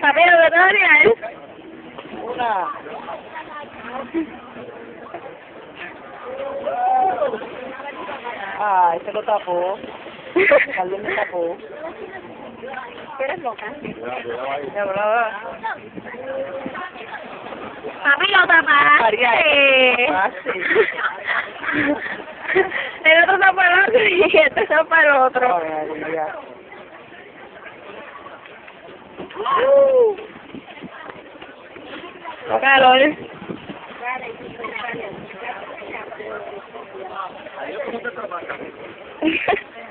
Papi, ¿lo que te haría, eh? Una. Ah, ese lo tapó. Alguien me tapó. Eres loca. Ya, brava. María, tapaste. El otro tapa el otro y este tapa el otro. María. Calor.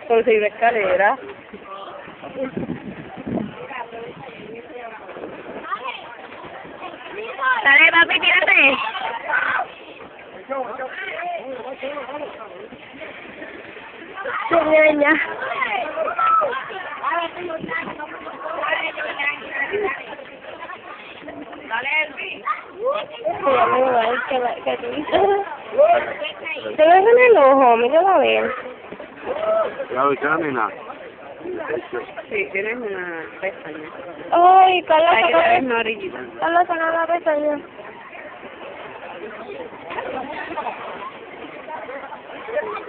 Por seguir escalera. Dale, papi, tírate. La- tú- Te ves en el ojo, míralo a ver. Ya, camina. Sí, tienes una pestaña. Ay, Carla, saca- una orillita. Carla, saca la pestaña. ¿Ya? Cuando la gente me sentiva.